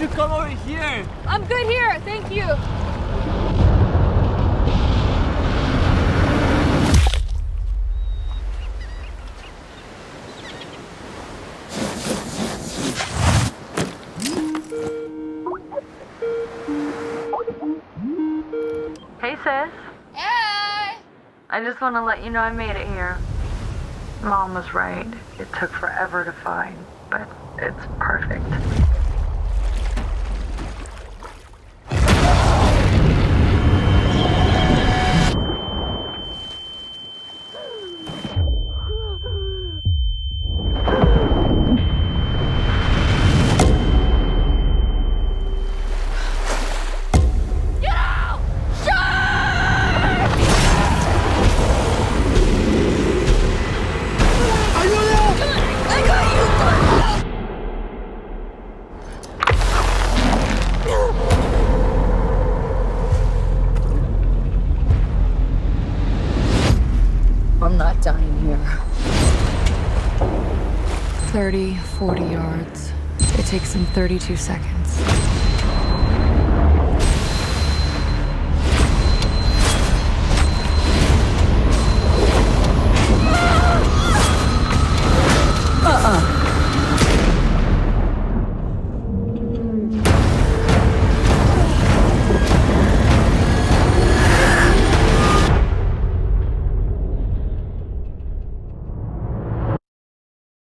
should come over here. I'm good here, thank you. Hey, sis. Hey! I just want to let you know I made it here. Mom was right. It took forever to find, but it's perfect. I'm not dying here. 30, 40 yards. It takes them 32 seconds.